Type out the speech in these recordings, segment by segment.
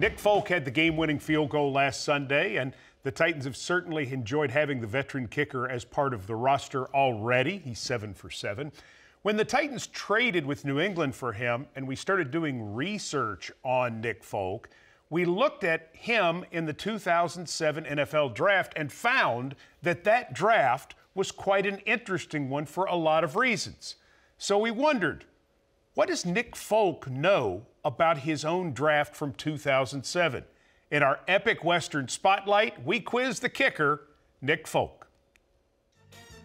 Nick Folk had the game winning field goal last Sunday, and the Titans have certainly enjoyed having the veteran kicker as part of the roster already. He's seven for seven. When the Titans traded with New England for him and we started doing research on Nick Folk, we looked at him in the 2007 NFL draft and found that that draft was quite an interesting one for a lot of reasons. So we wondered what does Nick Folk know about his own draft from 2007? In our epic Western spotlight, we quiz the kicker, Nick Folk.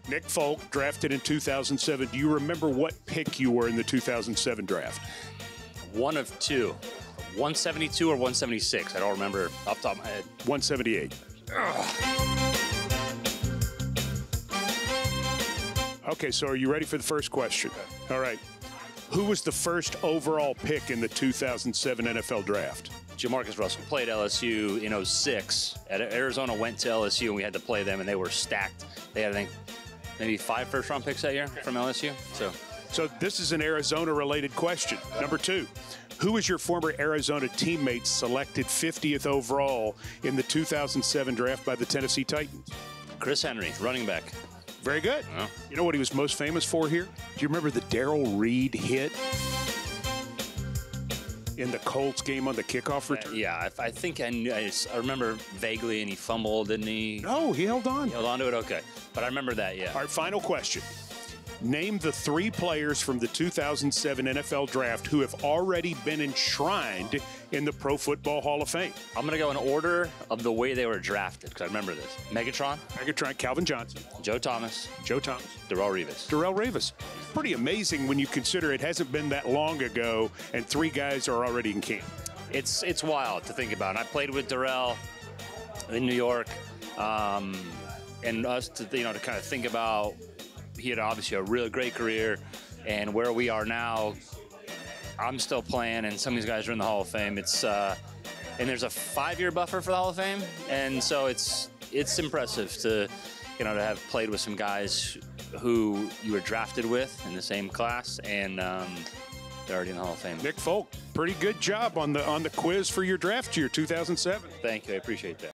Nick Folk, drafted in 2007. Do you remember what pick you were in the 2007 draft? One of two. 172 or 176. I don't remember off the top of my head. 178. Okay, so are you ready for the first question? All right. Who was the first overall pick in the 2007 NFL draft? Jamarcus Russell played LSU in 06. Arizona went to LSU and we had to play them, and they were stacked. They had, I think, maybe five first round picks that year from LSU. So, so this is an Arizona related question. Number two, who was your former Arizona teammate selected 50th overall in the 2007 draft by the Tennessee Titans? Chris Henry, running back. Very good. You know what he was most famous for here? Do you remember the Daryl Reed hit in the Colts game on the kickoff return? Yeah, I, I think I, knew, I, I, remember vaguely, and he fumbled, didn't he? No, he held on. He held on to it. Okay, but I remember that. Yeah. All right, final question. Name the three players from the 2007 NFL Draft who have already been enshrined in the Pro Football Hall of Fame. I'm going to go in order of the way they were drafted because I remember this. Megatron. Megatron, Calvin Johnson. Joe Thomas. Joe Thomas. Darrelle Revis. Darrelle Revis. Pretty amazing when you consider it hasn't been that long ago and three guys are already in Canton. It's, it's wild to think about. And I played with Darrelle in New York. Um, and us to, you know, to kind of think about he had obviously a really great career, and where we are now, I'm still playing, and some of these guys are in the Hall of Fame. It's uh, and there's a five-year buffer for the Hall of Fame, and so it's it's impressive to you know to have played with some guys who you were drafted with in the same class, and um, they're already in the Hall of Fame. Nick Folk, pretty good job on the on the quiz for your draft year 2007. Thank you, I appreciate that.